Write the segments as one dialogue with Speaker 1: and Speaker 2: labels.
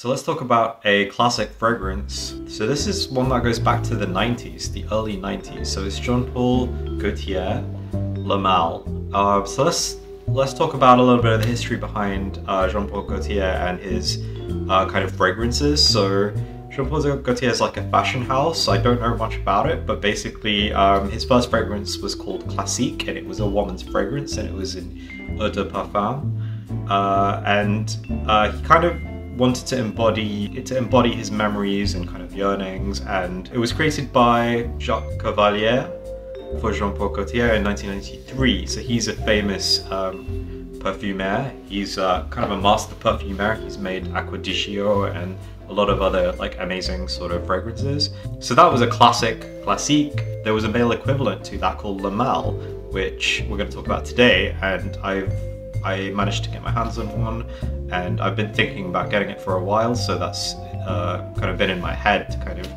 Speaker 1: So let's talk about a classic fragrance. So this is one that goes back to the 90s, the early 90s. So it's Jean Paul Gaultier Le Male. Uh, so let's let's talk about a little bit of the history behind uh, Jean Paul Gaultier and his uh, kind of fragrances. So Jean Paul Gaultier is like a fashion house. I don't know much about it, but basically um, his first fragrance was called Classique and it was a woman's fragrance and it was in Eau de Parfum. Uh, and uh, he kind of wanted to embody to embody his memories and kind of yearnings and it was created by Jacques Cavallier for Jean-Paul Gaultier in 1993 so he's a famous um, perfumer. He's uh, kind of a master perfumer. He's made Acqua di Gio and a lot of other like amazing sort of fragrances. So that was a classic classique. There was a male equivalent to that called Le Male which we're going to talk about today and I've I managed to get my hands on one and I've been thinking about getting it for a while so that's uh, kind of been in my head to kind of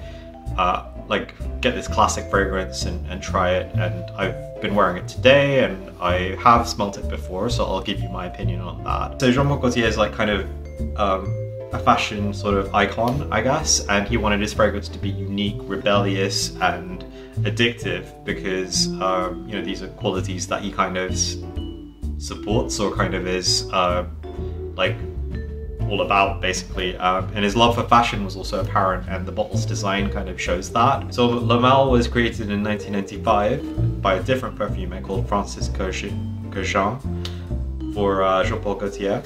Speaker 1: uh, like get this classic fragrance and, and, try it and I've been wearing it today and I have smelt it before so I'll give you my opinion on that. So Jean-Paul Gaultier is like kind of um, a fashion sort of icon I guess and he wanted his fragrance to be unique, rebellious and addictive because um, you know these are qualities that he kind of supports or kind of is uh, like all about basically um, and his love for fashion was also apparent and the bottle's design kind of shows that. So Le Male was created in 1995 by a different perfumer called Francis Kurkdjian for uh, Jean-Paul Gaultier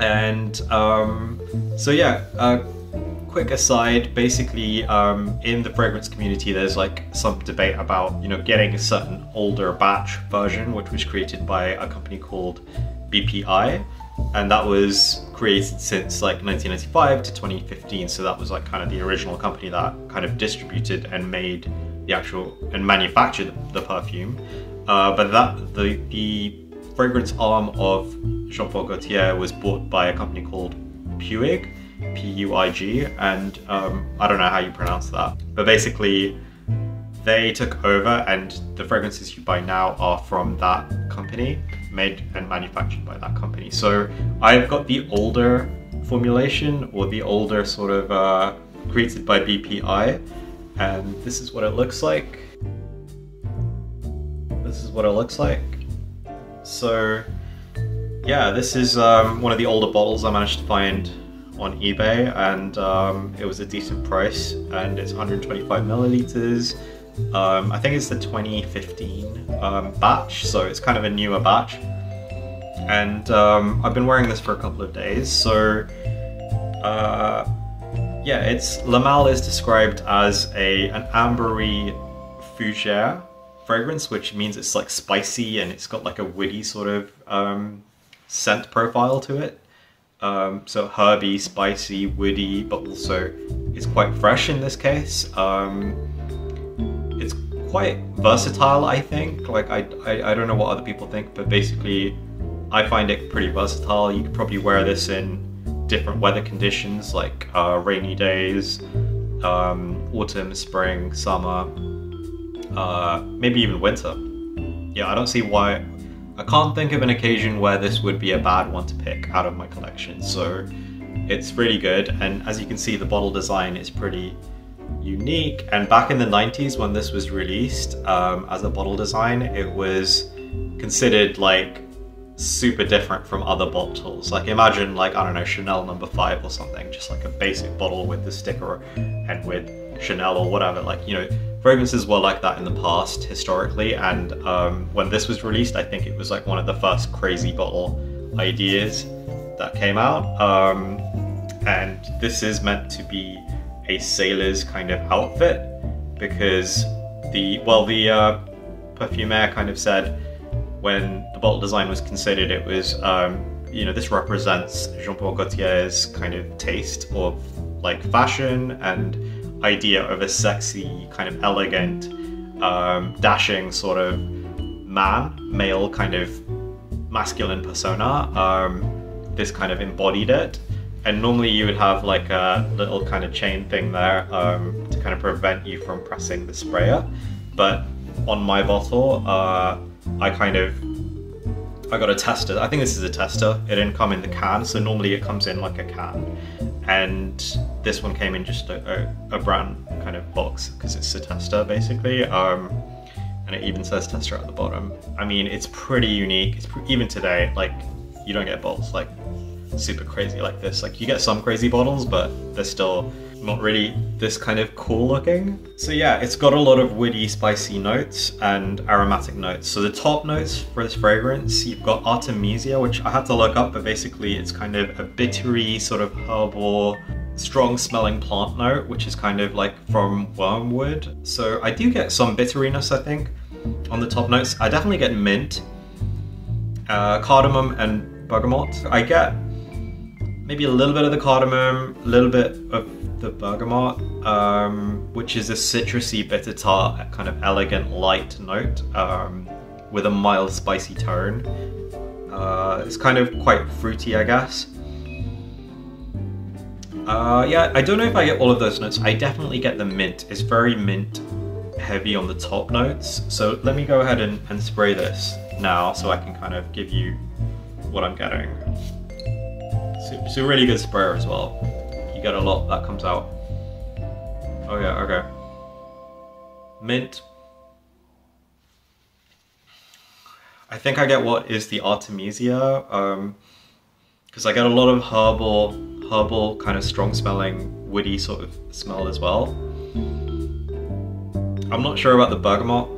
Speaker 1: and um, so yeah uh, quick aside, basically, um, in the fragrance community, there's like some debate about you know getting a certain older batch version, which was created by a company called BPI, and that was created since like 1995 to 2015. So that was like kind of the original company that kind of distributed and made the actual and manufactured the perfume. Uh, but that the the fragrance arm of Jean Paul Gaultier was bought by a company called Puig P-U-I-G, and um, I don't know how you pronounce that. But basically, they took over and the fragrances you buy now are from that company, made and manufactured by that company. So I've got the older formulation or the older sort of uh, created by BPI, and this is what it looks like. This is what it looks like. So yeah, this is um, one of the older bottles I managed to find on eBay and um, it was a decent price and it's 125 milliliters. Um, I think it's the 2015 um, batch, so it's kind of a newer batch. And um, I've been wearing this for a couple of days, so uh, yeah, it's Le Male is described as a an ambery fougere fragrance, which means it's like spicy and it's got like a woody sort of um, scent profile to it. Um, so herby, spicy, woody, but also it's quite fresh in this case. Um, it's quite versatile, I think. Like I, I, I, don't know what other people think, but basically I find it pretty versatile. You could probably wear this in different weather conditions like uh, rainy days, um, autumn, spring, summer, uh, maybe even winter. Yeah, I don't see why I can't think of an occasion where this would be a bad one to pick out of my collection, so it's really good. And as you can see, the bottle design is pretty unique. And back in the 90s when this was released um, as a bottle design, it was considered like super different from other bottles. Like imagine like, I don't know, Chanel number five or something, just like a basic bottle with the sticker and with Chanel or whatever, like, you know, fragrances were like that in the past historically and um, when this was released I think it was like one of the first crazy bottle ideas that came out. Um, and this is meant to be a sailor's kind of outfit because the well the uh, perfumer kind of said when the bottle design was considered it was um, you know this represents Jean-Paul Gaultier's kind of taste of like fashion and idea of a sexy, kind of elegant, um, dashing sort of man, male kind of masculine persona. Um, this kind of embodied it. And normally you would have like a little kind of chain thing there um, to kind of prevent you from pressing the sprayer. But on my bottle, uh, I kind of I got a tester. I think this is a tester. It didn't come in the can, so normally it comes in like a can and this one came in just a, a, a brand kind of box because it's a tester basically. Um, and it even says tester at the bottom. I mean, it's pretty unique. It's pre even today, like you don't get bottles like super crazy like this. Like you get some crazy bottles, but they're still not really this kind of cool looking. So yeah, it's got a lot of woody, spicy notes and aromatic notes. So the top notes for this fragrance, you've got Artemisia, which I had to look up, but basically it's kind of a bittery sort of herbal, strong smelling plant note, which is kind of like from wormwood. So I do get some bitteriness, I think, on the top notes. I definitely get mint, uh, cardamom and bergamot. I get maybe a little bit of the cardamom, a little bit of the bergamot, um, which is a citrusy, bitter tart, kind of elegant, light note um, with a mild, spicy tone. Uh, it's kind of quite fruity, I guess. Uh, yeah, I don't know if I get all of those notes. I definitely get the mint. It's very mint heavy on the top notes. So let me go ahead and, and spray this now so I can kind of give you what I'm getting. It's a really good sprayer as well You get a lot that comes out. Oh yeah, okay. Mint. I think I get what is the Artemisia, um, because I get a lot of herbal, herbal kind of strong smelling, woody sort of smell as well. I'm not sure about the bergamot,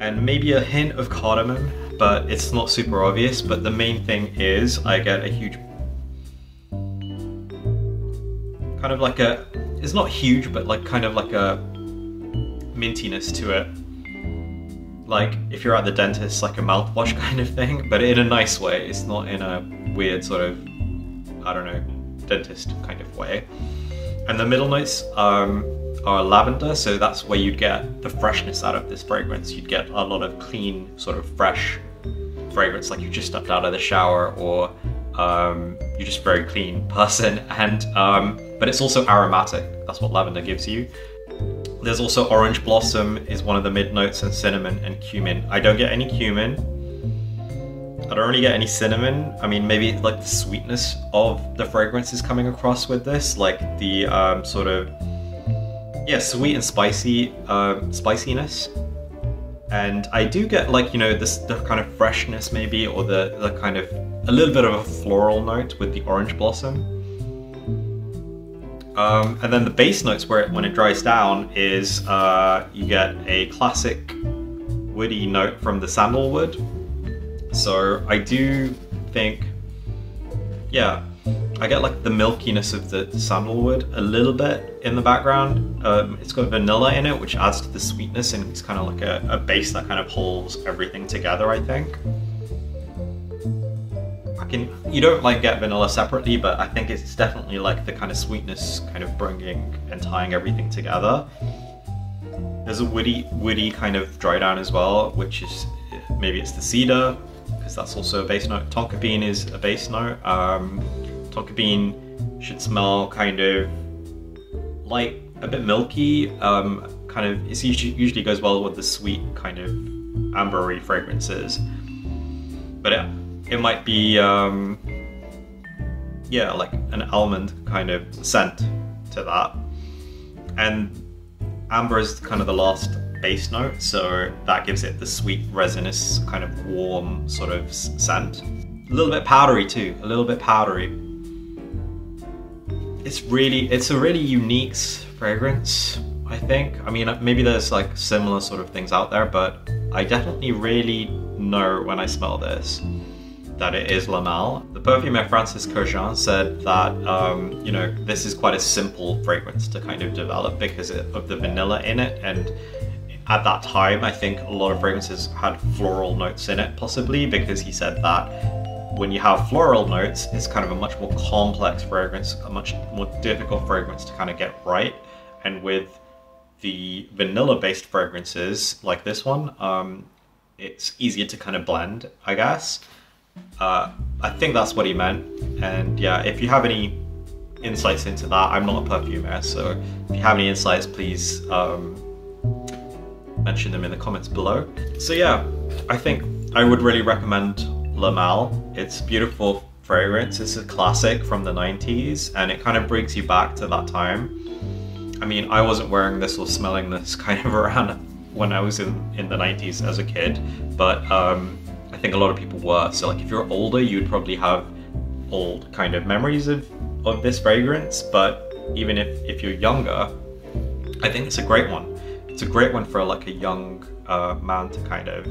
Speaker 1: and maybe a hint of cardamom, but it's not super obvious. But the main thing is I get a huge kind of like a, it's not huge, but like kind of like a mintiness to it. Like if you're at the dentist, like a mouthwash kind of thing, but in a nice way. It's not in a weird sort of, I don't know, dentist kind of way. And the middle notes um, are lavender, so that's where you'd get the freshness out of this fragrance. You'd get a lot of clean, sort of fresh fragrance, like you just stepped out of the shower or um, you're just a very clean person. And um, but it's also aromatic. That's what lavender gives you. There's also orange blossom is one of the mid notes and cinnamon and cumin. I don't get any cumin. I don't really get any cinnamon. I mean, maybe like the sweetness of the fragrance is coming across with this, like the um, sort of yeah, sweet and spicy um, spiciness. And I do get like you know this the kind of freshness maybe, or the the kind of a little bit of a floral note with the orange blossom. Um, and then the base notes, where it, when it dries down, is uh, you get a classic woody note from the sandalwood. So I do think, yeah, I get like the milkiness of the sandalwood a little bit in the background. Um, it's got vanilla in it, which adds to the sweetness, and it's kind of like a, a base that kind of holds everything together, I think can you don't like get vanilla separately, but I think it's definitely like the kind of sweetness kind of bringing and tying everything together. There's a woody, woody kind of dry down as well, which is maybe it's the cedar because that's also a base note. Tonka bean is a base note. Um, tonka bean should smell kind of like a bit milky. Um, kind of it usually, usually goes well with the sweet kind of ambery fragrances. But it, it might be, um, yeah, like an almond kind of scent to that. And amber is kind of the last base note, so that gives it the sweet, resinous, kind of warm sort of scent. A little bit powdery too, a little bit powdery. It's really, it's a really unique fragrance, I think. I mean, maybe there's like similar sort of things out there, but I definitely really know when I smell this that it is Le Male. The perfumer Francis Kurkdjian said that, um, you know, this is quite a simple fragrance to kind of develop because of the vanilla in it. And at that time, I think a lot of fragrances had floral notes in it, possibly because he said that when you have floral notes, it's kind of a much more complex fragrance, a much more difficult fragrance to kind of get right. And with the vanilla-based fragrances like this one, um, it's easier to kind of blend, I guess. Uh, I think that's what he meant. And yeah, if you have any insights into that, I'm not a perfumer, so if you have any insights, please um, mention them in the comments below. So yeah, I think I would really recommend Le Male. It's beautiful fragrance. It's a classic from the 90s and it kind of brings you back to that time. I mean, I wasn't wearing this or smelling this kind of around when I was in, in the 90s as a kid, but um, I think a lot of people were. So like if you're older, you'd probably have old kind of memories of, of this fragrance, but even if, if you're younger, I think it's a great one. It's a great one for like a young uh, man to kind of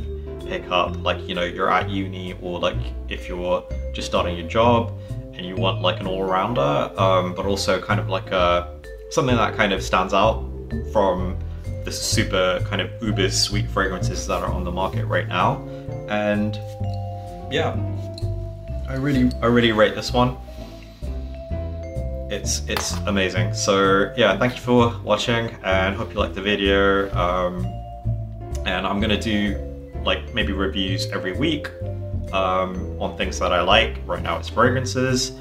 Speaker 1: pick up. Like, you know, you're at uni or like if you're just starting your job and you want like an all-rounder, um, but also kind of like a something that kind of stands out from the super kind of uber sweet fragrances that are on the market right now. And yeah, I really, I really rate this one. It's it's amazing. So yeah, thank you for watching and hope you liked the video. Um, and I'm gonna do like maybe reviews every week um, on things that I like. Right now it's fragrances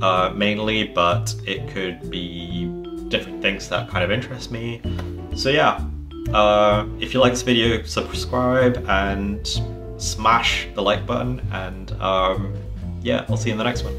Speaker 1: uh, mainly, but it could be different things that kind of interest me. So yeah, uh, if you like this video, subscribe and smash the like button and um, yeah, I'll see you in the next one.